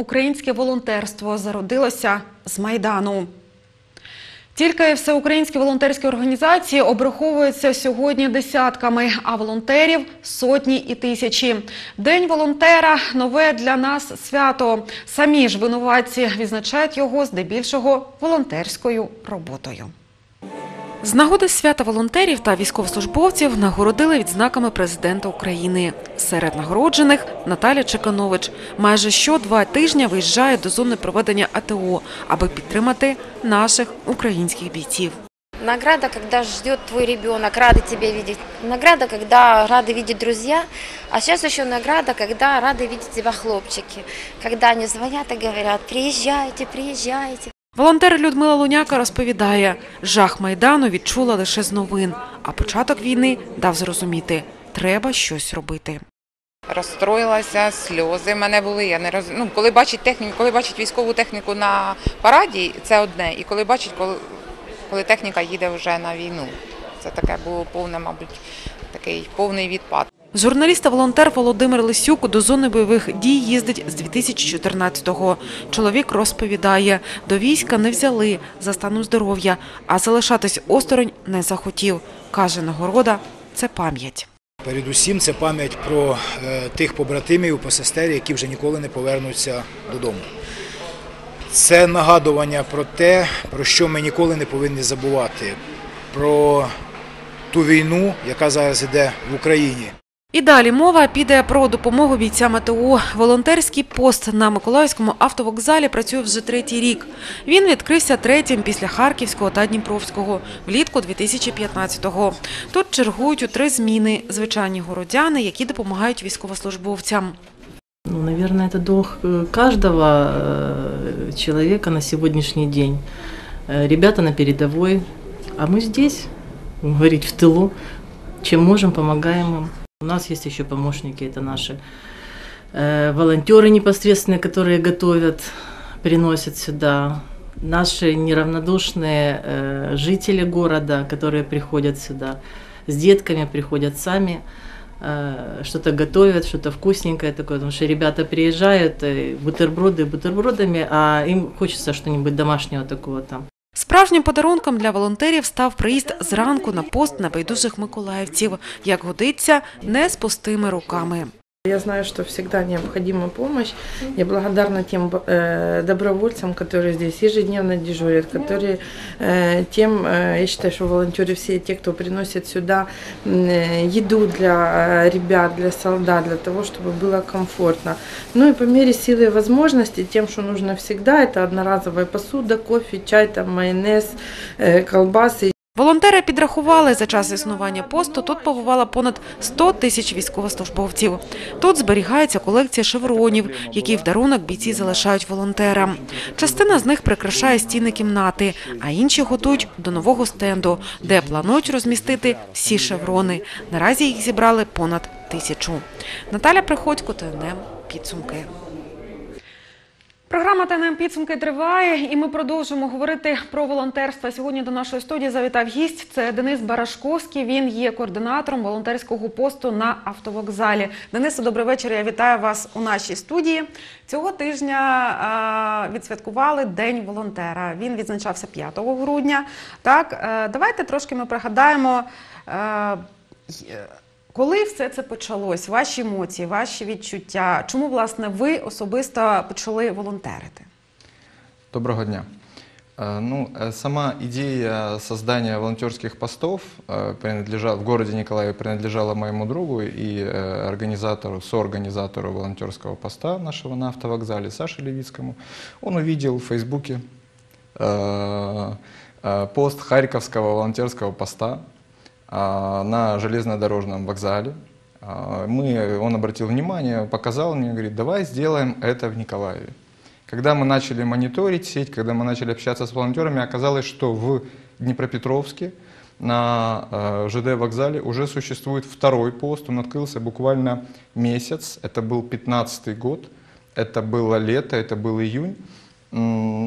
українське волонтерство зародилося з Майдану. Тільки всеукраїнські волонтерські організації обраховуються сьогодні десятками, а волонтерів сотні і тисячі. День волонтера нове для нас свято. Самі ж винуватці відзначають його здебільшого волонтерською роботою. З нагоди свята волонтерів та військовослужбовців нагородили відзнаками президента України. Серед нагороджених Наталя Чеканович майже що два тижні виїжджає до зони проведення АТО, аби підтримати наших українських бійців. Награда, когда ждет твой ребенок, рады тебя видеть. Награда, когда рады видеть друзья. А сейчас еще награда, когда рады видеть тебя хлопчики. Когда они звонят и говорят, приезжайте, приезжайте. Волонтер Людмила Луняка розповідає, жах Майдану відчула лише з новин, а початок війни дав зрозуміти – треба щось робити. розстроїлася, сльози в мене були. Я не роз... ну, коли бачить техніку, коли бачить військову техніку на параді, це одне. І коли бачить, коли, коли техніка їде вже на війну. Це таке було повне, мабуть, такий повний відпад. Журналіст та волонтер Володимир Лисюк до зони бойових дій їздить з 2014-го. Чоловік розповідає, до війська не взяли за станом здоров'я, а залишатись осторонь не захотів. Каже, нагорода – це пам'ять. Передусім, це пам'ять про е, тих побратимів, посестер, які вже ніколи не повернуться додому. Це нагадування про те, про що ми ніколи не повинні забувати, про ту війну, яка зараз йде в Україні. І далі мова піде про допомогу бійцям АТО. Волонтерський пост на Миколаївському автовокзалі працює вже третій рік. Він відкрився третім після Харківського та Дніпровського влітку 2015-го. Тут чергують у три зміни звичайні городяни, які допомагають військовослужбовцям. Ну, наверное, это долг э, каждого э, человека на сегодняшний день. Э, Ребята на передовой, а мы здесь, будем говорить, в тылу. Чем можем, помогаем им. У нас есть еще помощники, это наши э, волонтеры непосредственно, которые готовят, приносят сюда. Наши неравнодушные э, жители города, которые приходят сюда, с детками приходят сами, э, что-то готовят, что-то вкусненькое такое, потому что ребята приезжают, э, бутерброды бутербродами, а им хочется что-нибудь домашнего такого там. Справжнім подарунком для волонтерів став приїзд зранку на пост небайдужих миколаївців. Як годиться, не з пустими руками. Я знаю, что всегда необходима помощь. Я благодарна тем э, добровольцам, которые здесь ежедневно дежурят, которые э, тем, э, я считаю, что волонтеры все те, кто приносят сюда э, еду для э, ребят, для солдат, для того, чтобы было комфортно. Ну и по мере силы и возможностей, тем, что нужно всегда, это одноразовая посуда, кофе, чай, там, майонез, э, колбасы. Волонтери підрахували, за час існування посту тут побувало понад 100 тисяч військовослужбовців. Тут зберігається колекція шевронів, які в дарунок бійці залишають волонтерам. Частина з них прикрашає стіни кімнати, а інші готують до нового стенду, де планують розмістити всі шеврони. Наразі їх зібрали понад тисячу. Наталя Приходько, ТНМ. Підсумки. Програма ТНМ підсумки триває, і ми продовжимо говорити про волонтерство. Сьогодні до нашої студії завітав гість. Це Денис Барашковський. Він є координатором волонтерського посту на автовокзалі. Денисе, добрий вечір. Я вітаю вас у нашій студії. Цього тижня е, відсвяткували День волонтера. Він відзначався 5 грудня. Так, е, давайте трошки ми пригадаємо. Е, й- коли все це почалось, ваші емоції, ваші відчуття? Чому власне ви особисто почали волонтерити? Доброго дня. Э, Ну, э, сама идея создания волонтерских постов э, принадлежала, в городе Николаеве принадлежала моему другу и э, организатору, соорганизатору волонтерского поста нашего на автовокзале Саше Левицкому. Он увидел в Фейсбуке э, э, пост Харьковского волонтерского поста а, на железнодорожном вокзале. А, Мы, он обратил внимание, показал мне, говорит, давай сделаем это в Николаеве. Когда мы начали мониторить сеть, когда мы начали общаться с волонтерами, оказалось, что в Днепропетровске на э, ЖД вокзале уже существует второй пост. Он открылся буквально месяц. Это был 15 год. Это было лето, это был июнь.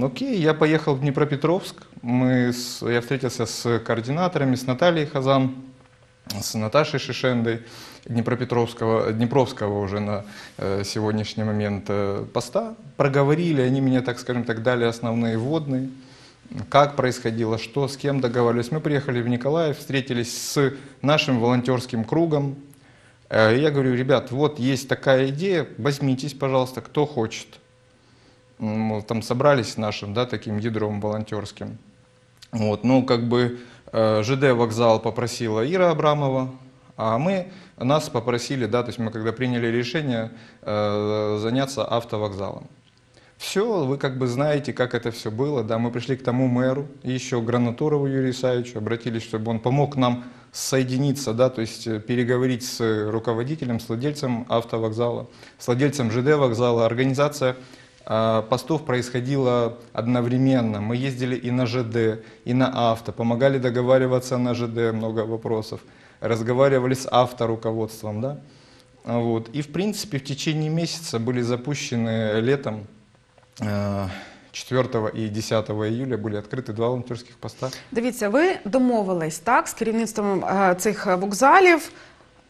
Окей, я поехал в Днепропетровск. Мы с- я встретился с координаторами, с Натальей Хазан. с Наташей Шишендой, Днепропетровского, Днепровского уже на э, сегодняшний момент э, поста, проговорили, они мне, так скажем так, дали основные вводные, как происходило, что, с кем договаривались. Мы приехали в Николаев, встретились с нашим волонтерским кругом. Э, Я говорю, ребят, вот есть такая идея, возьмитесь, пожалуйста, кто хочет. М, вот Там собрались нашим, да, таким ядром волонтерским. Вот, ну, как бы э, ЖД вокзал попросила Ира Абрамова, а мы, нас попросили, да, то есть мы когда приняли решение э, заняться автовокзалом. Все, вы как бы знаете, как это все было, да, мы пришли к тому мэру, еще Гранатурову Юрию Исаевичу, обратились, чтобы он помог нам соединиться, да, то есть э, переговорить с руководителем, с владельцем автовокзала, с владельцем ЖД вокзала. Организация постов происходила одновременно. Мы ездили и на ЖД, и на авто, помогали договариваться на ЖД, много вопросов, разговаривали с авторуководством, да. А Вот. И в принципе в течение месяца были запущены летом э, 4 и 10 июля были открыты два волонтерских поста. Дивіться, ви домовились так з керівництвом е, цих е, вокзалів.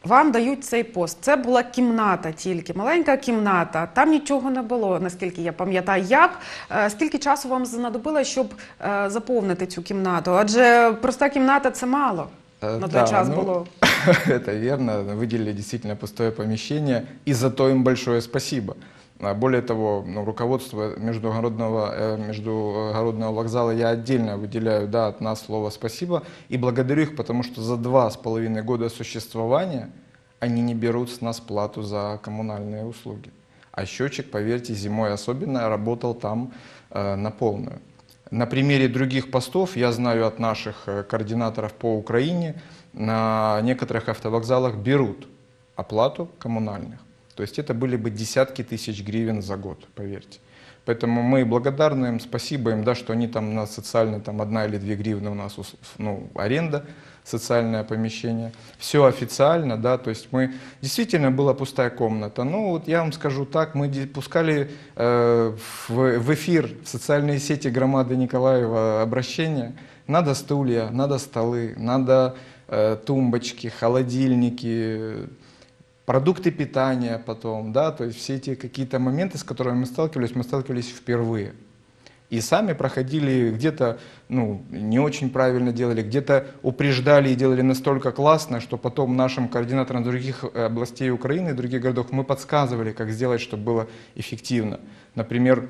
Вам дають цей пост. Це була кімната тільки, маленька кімната. Там нічого не було, наскільки я пам'ятаю. Як е, скільки часу вам знадобилось, щоб е, заповнити цю кімнату? Адже проста кімната це мало. Э, На да, той час ну, було. Это верно, выделили действительно пустое помещение, и за то им большое спасибо. А Более того, ну, руководство междугородного, э, междугородного вокзала я отдельно выделяю да, от нас слово «спасибо» и благодарю их, потому что за два с половиной года существования они не берут с нас плату за коммунальные услуги. А счетчик, поверьте, зимой особенно работал там э, на полную. На примере других постов я знаю от наших э, координаторов по Украине, на некоторых автовокзалах берут оплату коммунальных. То есть это были бы десятки тысяч гривен за год, поверьте. Поэтому мы благодарны им, спасибо им, да, что они там на социальный, там одна или две гривны у нас ну, аренда, социальное помещение. Все официально, да, то есть мы, действительно была пустая комната. Ну вот я вам скажу так, мы пускали э, в, в эфир в социальные сети громады Николаева обращения. Надо стулья, надо столы, надо э, тумбочки, холодильники, продукты питания потом, да, то есть все эти какие-то моменты, с которыми мы сталкивались, мы сталкивались впервые. И сами проходили где-то, ну, не очень правильно делали, где-то упреждали и делали настолько классно, что потом нашим координаторам других э, областей Украины, и других городов мы подсказывали, как сделать, чтобы было эффективно. Например,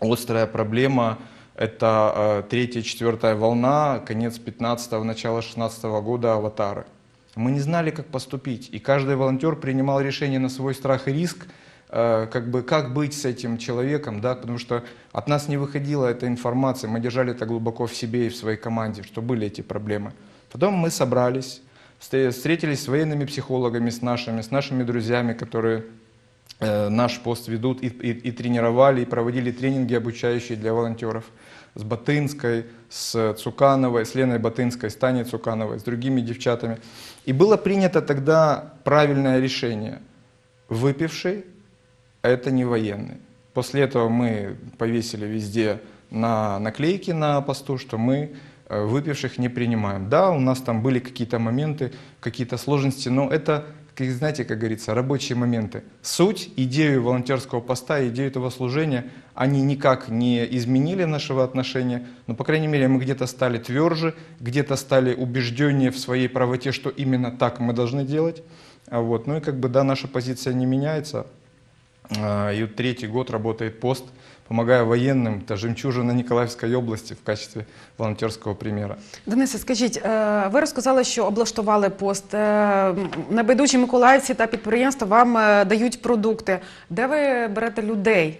острая проблема – это э, третья, четвертая волна, конец 15-го, начало 16 года «Аватары». Мы не знали, как поступить, и каждый волонтер принимал решение на свой страх и риск, э, как бы как быть с этим человеком, да, потому что от нас не выходила эта информация, мы держали это глубоко в себе и в своей команде, что были эти проблемы. Потом мы собрались, встре- встретились с военными психологами, с нашими, с нашими друзьями, которые э, наш пост ведут и, и- и тренировали, и проводили тренинги обучающие для волонтеров с Батынской, с Цукановой, с Леной Батынской, с Таней Цукановой, с другими девчатами. И было принято тогда правильное решение. Выпивший – это не военный. После этого мы повесили везде на наклейки на посту, что мы э, выпивших не принимаем. Да, у нас там были какие-то моменты, какие-то сложности, но это, как, знаете, как говорится, рабочие моменты. Суть, идею волонтерского поста, идею этого служения, они никак не изменили нашего отношения, но, по крайней мере, мы где-то стали тверже, где-то стали убежденнее в своей правоте, что именно так мы должны делать. А Вот. Ну и как бы, да, наша позиция не меняется. А, И третий год работает пост, помогая военным. Это жемчужина Николаевской области в качестве волонтерского примера. Денисе, скажіть, е, ви розказали, що облаштували пост. Е, м, Небайдужі миколаївці та підприємства вам е, дають продукти. Де ви берете людей,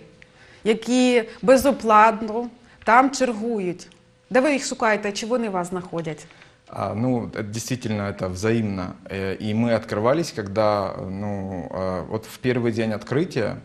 які безоплатно там чергують? Де ви їх шукаєте? Чи вони вас знаходять? А, Ну, это действительно это взаимно. Э, И мы открывались, когда, ну, э, вот в первый день открытия э,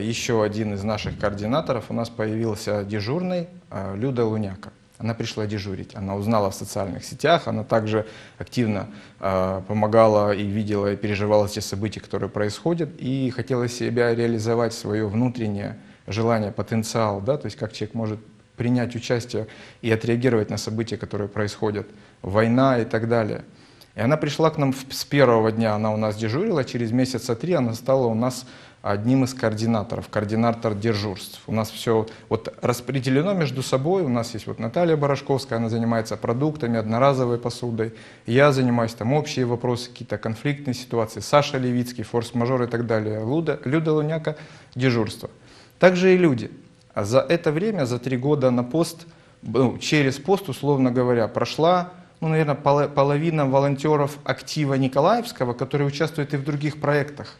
еще один из наших координаторов у нас появился дежурный э, Люда Луняка. Она пришла дежурить, она узнала в социальных сетях, она также активно э, помогала и видела, и переживала те события, которые происходят, и хотела себя реализовать, свое внутреннее желание, потенциал, да, то есть как человек может принять участие и отреагировать на события, которые происходят, война и так далее. И она пришла к нам с первого дня, она у нас дежурила, через месяца три она стала у нас одним из координаторов, координатор дежурств. У нас все вот распределено между собой. У нас есть вот Наталья Барашковская, она занимается продуктами, одноразовой посудой. Я занимаюсь там общие вопросы, какие-то конфликтные ситуации. Саша Левицкий, форс-мажор и так далее. Луда, Люда Луняка, дежурство. Также и люди. А за это время, за три года на пост, ну, через пост, условно говоря, прошла, ну, наверное, поло- половина волонтеров актива Николаевского, которые участвуют и в других проектах.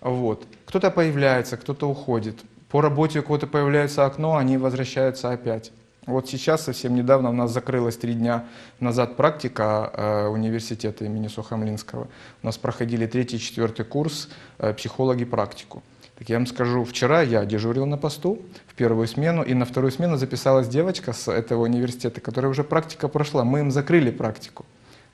Вот. Кто-то появляется, кто-то уходит. По работе у кого-то появляется окно, они возвращаются опять. Вот сейчас, совсем недавно, у нас закрылась три дня назад практика э, университета имени Сухомлинского. У нас проходили третий и четвертый курс э, психологи практику. Так я вам скажу, вчера я дежурил на посту в первую смену, и на вторую смену записалась девочка с этого университета, которая уже практика прошла. Мы им закрыли практику.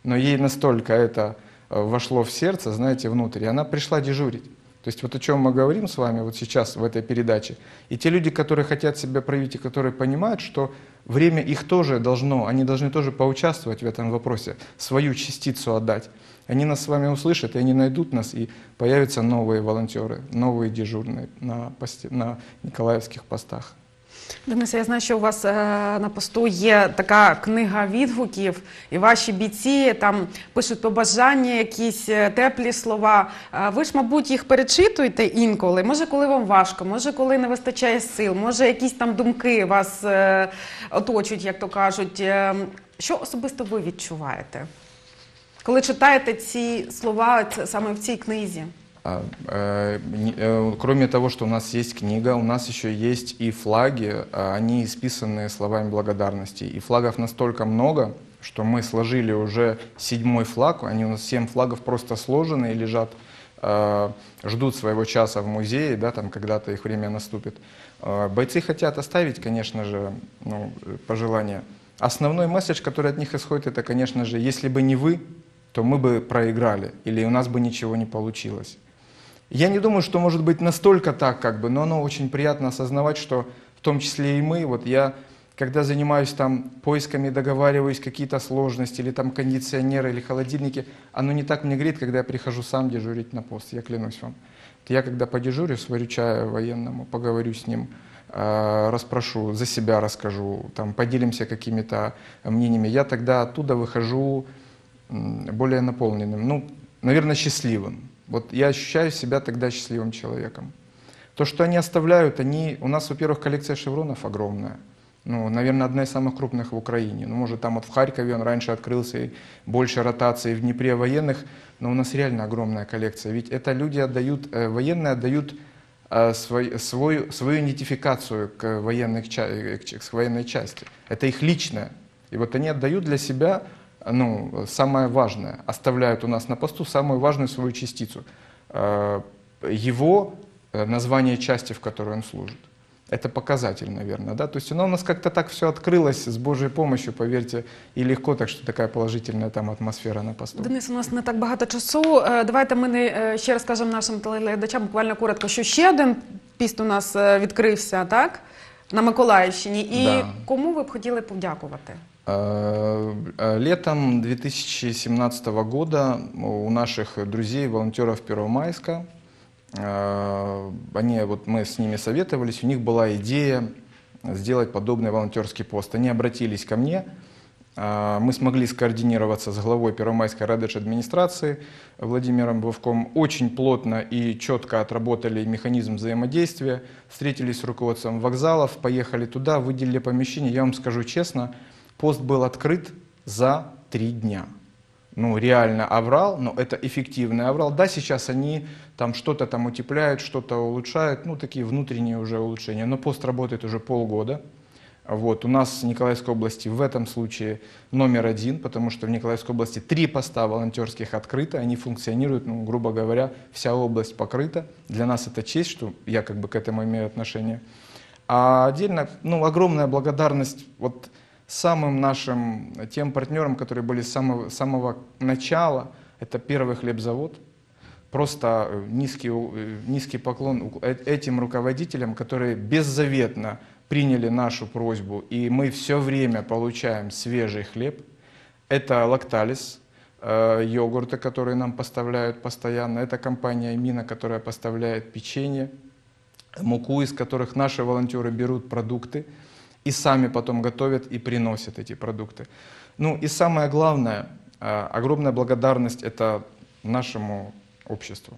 Но ей настолько это э, вошло в сердце, знаете, внутрь, и она пришла дежурить. То есть вот о чем мы говорим с вами вот сейчас в этой передаче. И те люди, которые хотят себя проявить и которые понимают, что время их тоже должно, они должны тоже поучаствовать в этом вопросе, свою частицу отдать. Они нас с вами услышат, и они найдут нас, и появятся новые волонтеры, новые дежурные на, посте, на Николаевских постах. Денисе, я знаю, що у вас е, на посту є така книга відгуків, і ваші бійці там пишуть побажання, якісь е, теплі слова. Ви ж, мабуть, їх перечитуєте інколи. Може, коли вам важко, може, коли не вистачає сил, може, якісь там думки вас е, оточують, як то кажуть. Е, Що особисто ви відчуваєте? Коли читаєте ці слова саме в цій книзі? А, э, э, Кроме того, что у нас есть книга, у нас еще есть и флаги, а, они исписаны словами благодарности. И флагов настолько много, что мы сложили уже седьмой флаг, они у нас семь флагов просто сложены и лежат, э, ждут своего часа в музее, да, там когда-то их время наступит. Бойцы хотят оставить, конечно же, ну, пожелания. Основной месседж, который от них исходит, это, конечно же, если бы не вы, то мы бы проиграли, или у нас бы ничего не получилось. Я не думаю, что может быть настолько так, как бы, но оно очень приятно осознавать, что в том числе и мы, вот я, когда занимаюсь там поисками, договариваюсь, какие-то сложности, или там кондиционеры, или холодильники, оно не так мне греет, когда я прихожу сам дежурить на пост, я клянусь вам. Я когда подежурю, сварю чаю военному, поговорю с ним, э, расспрошу, за себя расскажу, там, поделимся какими-то мнениями, я тогда оттуда выхожу более наполненным, ну, наверное, счастливым. Вот я ощущаю себя тогда счастливым человеком. То, что они оставляют, они... У нас, во-первых, коллекция шевронов огромная. Ну, наверное, одна из самых крупных в Украине. Ну, может, там вот в Харькове он раньше открылся, и больше ротации в Днепре военных, но у нас реально огромная коллекция. Ведь это люди отдают, э, военные отдают э, свой, свою, свою идентификацию к, военных, э, к, к военной части. Это их личное. И вот они отдают для себя ну, самое важное, оставляют у нас на посту самую важную свою частицу. Э, Его э, название части, в которой он служит. Это показатель, наверное, да? То есть оно у нас как-то так все открылось с Божьей помощью, поверьте, и легко, так что такая положительная там атмосфера на посту. Денис, у нас не так багато часу. Е, Давайте ми не е, ще раз скажемо нашим телеглядачам буквально коротко, що ще один піст у нас е, відкрився, так? На Миколаївщині. І Да. кому ви б хотіли подякувати? Э, э, Летом 2017 года у наших друзей, волонтеров Первомайска, э, они, вот мы с ними советовались, у них была идея сделать подобный волонтерский пост. Они обратились ко мне, мы смогли скоординироваться с главой Первомайской администрации Владимиром Бовком, очень плотно и четко отработали механизм взаимодействия, встретились с руководством вокзалов, поехали туда, выделили помещение. Я вам скажу честно, пост был открыт за три дня. Ну, реально аврал, но это эффективный аврал. Да, сейчас они там что-то там утепляют, что-то улучшают, ну, такие внутренние уже улучшения. Но пост работает уже полгода. Вот, у нас в Николаевской области в этом случае номер один, потому что в Николаевской области три поста волонтерских открыто, они функционируют, ну, грубо говоря, вся область покрыта. Для нас это честь, что я как бы к этому имею отношение. А отдельно, ну, огромная благодарность вот самым нашим, тем партнерам, которые были с самого, самого начала, это первый хлебзавод, просто э, низкий, э, низкий поклон э- этим руководителям, которые беззаветно приняли нашу просьбу, и мы все время получаем свежий хлеб. Это Лакталис, э, йогурты, которые нам поставляют постоянно. Это компания Мина, которая поставляет печенье, муку, из которых наши волонтеры берут продукты и сами потом готовят и приносят эти продукты. Ну и самое главное, э, огромная благодарность это нашему обществу.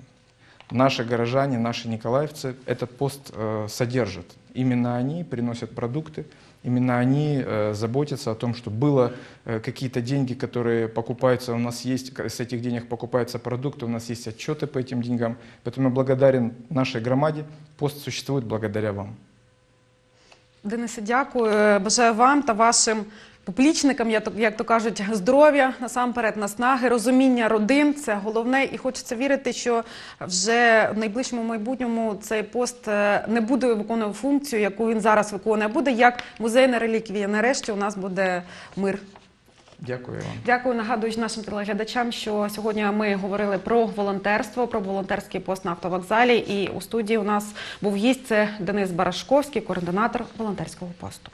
Наши горожане, наши николаевцы этот пост э, содержат. Именно они приносят продукты, именно они э, заботятся о том, что было э, какие-то деньги, которые покупаются, у нас есть, с этих денег покупаются продукты, у нас есть отчеты по этим деньгам. Поэтому я благодарен нашей громаде. Пост существует благодаря вам. Денисе, дякую. Бажаю вам та вашим публічникам. я як то кажуть, здоров'я, насамперед, наснаги, розуміння родин це головне. І хочеться вірити, що вже в найближчому майбутньому цей пост е, не буде виконувати функцію, яку він зараз виконує. Буде як музейна реліквія. Нарешті у нас буде мир. Дякую вам. Дякую. Нагадую нашим телеглядачам, що сьогодні ми говорили про волонтерство, про волонтерський пост на автовокзалі. І у студії у нас був гість це Денис Барашковський, координатор волонтерського посту.